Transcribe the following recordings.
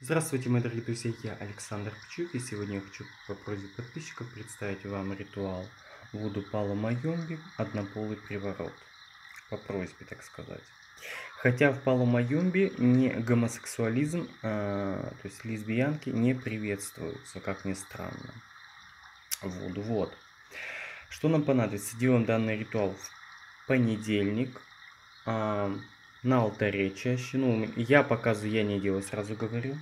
Здравствуйте, мои дорогие друзья, я Александр Пчук, и сегодня я хочу по просьбе подписчиков представить вам ритуал Вуду Пала Майомби «Однополый приворот». По просьбе, так сказать. Хотя в Палу Майомби не гомосексуализм, а, то есть лесбиянки не приветствуются, как ни странно. Вуду, вот. Что нам понадобится? Делаем данный ритуал в понедельник, а, на алтаре чаще. Ну, я показываю, я не делаю, сразу говорю.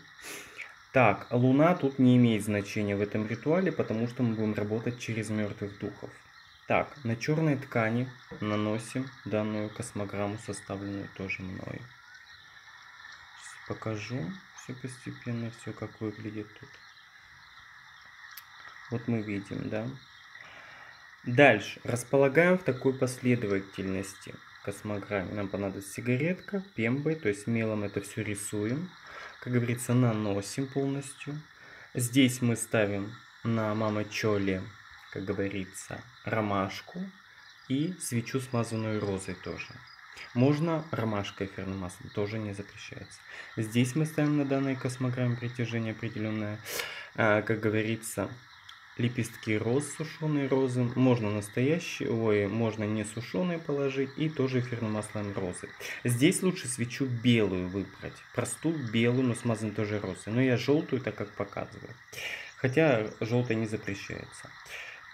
Так, луна тут не имеет значения в этом ритуале, потому что мы будем работать через мертвых духов. Так, на черной ткани наносим данную космограмму, составленную тоже мной. Сейчас покажу все постепенно, все как выглядит тут. Вот мы видим, да? Дальше. Располагаем в такой последовательности космограмме. Нам понадобится сигаретка, пембой, то есть мелом это все рисуем. Как говорится, наносим полностью. Здесь мы ставим на мама чоли, как говорится, ромашку и свечу, смазанную розой тоже. Можно ромашкой эфирным маслом, тоже не запрещается. Здесь мы ставим на данной космограмме притяжение определенное, а, как говорится, лепестки роз, сушеные розы. Можно настоящие, ой, можно не сушеные положить и тоже эфирным маслом розы. Здесь лучше свечу белую выбрать. Простую белую, но смазанную тоже розой. Но я желтую, так как показываю. Хотя желтая не запрещается.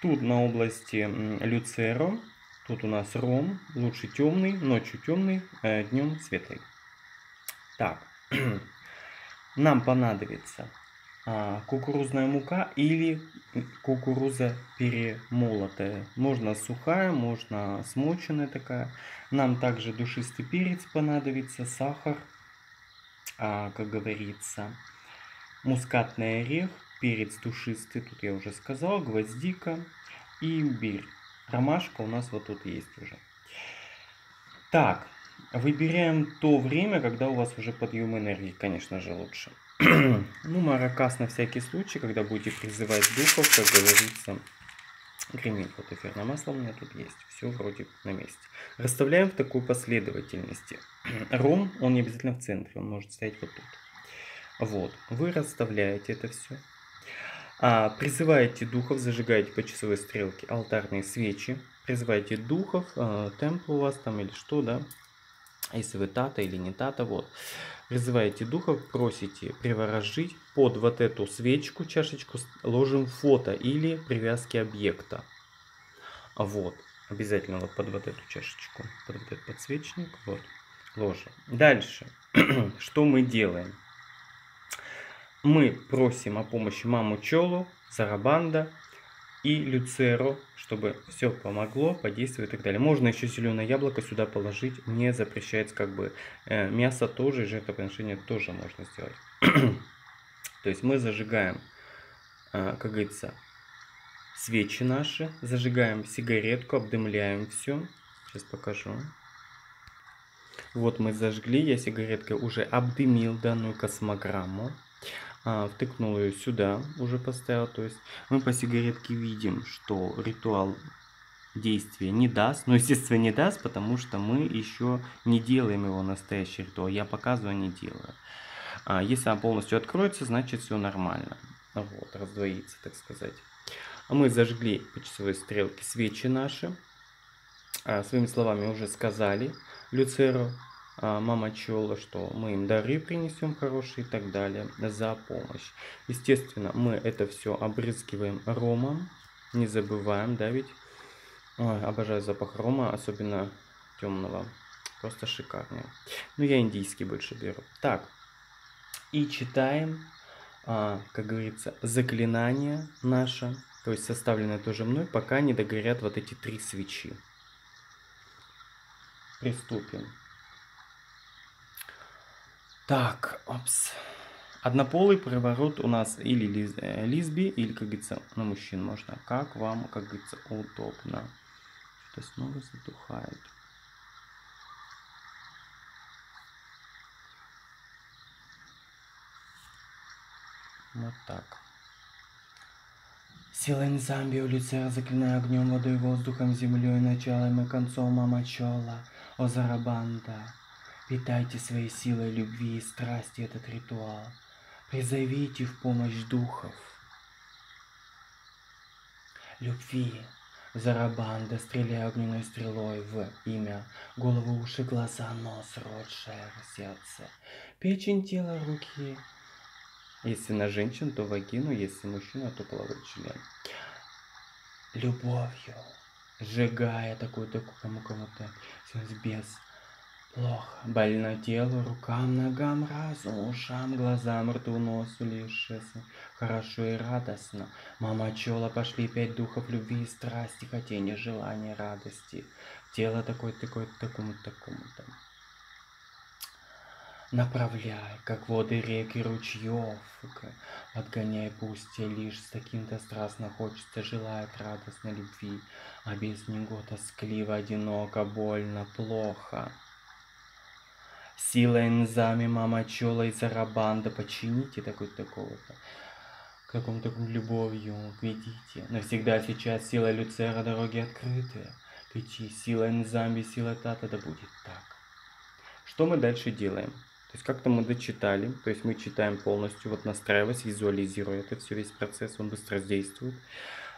Тут на области люцеро. Тут у нас ром. Лучше темный, ночью темный, э, днем светлый. Так. Нам понадобится кукурузная мука или кукуруза перемолотая. Можно сухая, можно смоченная такая. Нам также душистый перец понадобится, сахар, а, как говорится, мускатный орех, перец душистый, тут я уже сказал, гвоздика и имбирь. Ромашка у нас вот тут есть уже. Так, выбираем то время, когда у вас уже подъем энергии, конечно же, лучше. Ну, маракас на всякий случай, когда будете призывать духов, как говорится, гремит. Вот эфирное масло у меня тут есть. Все вроде на месте. Расставляем в такой последовательности. Ром, он не обязательно в центре, он может стоять вот тут. Вот, вы расставляете это все. А, призываете духов, зажигаете по часовой стрелке алтарные свечи. Призываете духов, а, темп у вас там или что, да. Если вы тата или не тата, вот. Призываете духов, просите приворожить под вот эту свечку, чашечку, ложим фото или привязки объекта. Вот. Обязательно вот под вот эту чашечку, под вот этот подсвечник, вот, ложим. Дальше. Что мы делаем? Мы просим о помощи маму Чолу, Зарабанда и Люцеро, чтобы все помогло, подействовать и так далее. Можно еще зеленое яблоко сюда положить, не запрещается как бы. Э, мясо тоже, жертвоприношение тоже можно сделать. То есть мы зажигаем, э, как говорится, свечи наши, зажигаем сигаретку, обдымляем все. Сейчас покажу. Вот мы зажгли, я сигареткой уже обдымил данную космограмму а, втыкнул ее сюда, уже поставил. То есть мы по сигаретке видим, что ритуал действия не даст. Но, естественно, не даст, потому что мы еще не делаем его настоящий ритуал. Я показываю, не делаю. А если она полностью откроется, значит все нормально. Вот, раздвоится, так сказать. Мы зажгли по часовой стрелке свечи наши. А, своими словами уже сказали Люцеру а, мама Чола, что мы им дары принесем хорошие и так далее за помощь. Естественно, мы это все обрызгиваем ромом, не забываем, да, ведь? Ой, обожаю запах рома, особенно темного. Просто шикарный. Но я индийский больше беру. Так, и читаем, а, как говорится, заклинание наше, то есть составленное тоже мной, пока не догорят вот эти три свечи. Приступим. Так, опс. Однополый приворот у нас или лиз, э, лесби, или, как говорится, на мужчин можно. Как вам, как говорится, удобно. Что-то снова затухает. Вот так. Силой Нзамби улица заклинаю огнем, водой, воздухом, землей, началом и концом Мамачола, Озарабанда. Питайте своей силой любви и страсти этот ритуал. Призовите в помощь духов. Любви. Зарабанда, стреляя огненной стрелой в имя. Голову, уши, глаза, нос, рот, шея, сердце. Печень, тело, руки. Если на женщин, то вагину, если мужчина, то половой член. Любовью, сжигая такую-то кому-кому-то, без Плохо. Больно телу, рукам, ногам, разуму, ушам, глазам, рту, носу, лишь Хорошо и радостно. Мама чела, пошли пять духов любви страсти, хотения, желания, радости. Тело такое, такое, такому-то, такому-то. Направляй, как воды реки ручьев, отгоняй пусть лишь с таким-то страстно хочется, желает радостной любви, а без него тоскливо, одиноко, больно, плохо. Сила инзами, мама чола и зарабанда, почините такой-то такого-то. Какому-то любовью ведите. Навсегда сейчас сила Люцера, дороги открытые. Пяти, сила инзамби, сила тата, да будет так. Что мы дальше делаем? То есть как-то мы дочитали, то есть мы читаем полностью, вот настраиваясь, визуализируя это все, весь процесс, он быстро действует.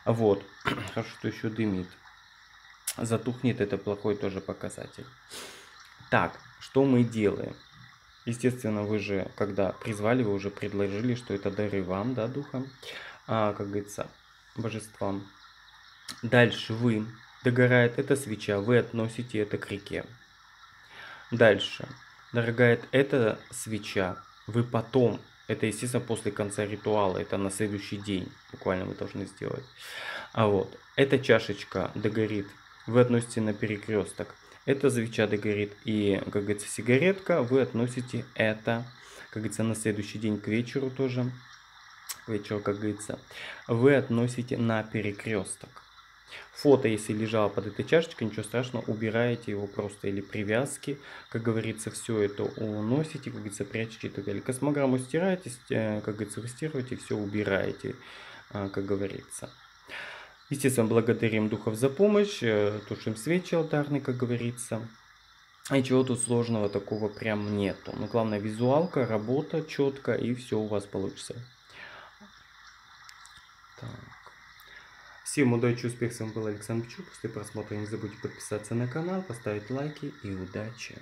Вот, хорошо, что еще дымит. Затухнет, это плохой тоже показатель. Так, что мы делаем? Естественно, вы же, когда призвали, вы уже предложили, что это дары вам, да, духом, а, как говорится, божествам. Дальше вы, догорает эта свеча, вы относите это к реке. Дальше, дорогая эта свеча, вы потом, это, естественно, после конца ритуала, это на следующий день, буквально вы должны сделать. А вот, эта чашечка догорит, вы относите на перекресток эта свеча догорит. И, как говорится, сигаретка, вы относите это, как говорится, на следующий день к вечеру тоже, к вечеру, как говорится, вы относите на перекресток. Фото, если лежало под этой чашечкой, ничего страшного, убираете его просто или привязки, как говорится, все это уносите, как говорится, прячете и так далее. Космограмму стираете, э, как говорится, вы стирываете, все убираете, э, как говорится. Естественно, благодарим духов за помощь, э, тушим свечи алтарные, как говорится. А ничего тут сложного такого прям нету. Но главное визуалка, работа четко и все у вас получится. Так. Всем удачи, успехов, с вами был Александр Пчук. После просмотра не забудьте подписаться на канал, поставить лайки и удачи.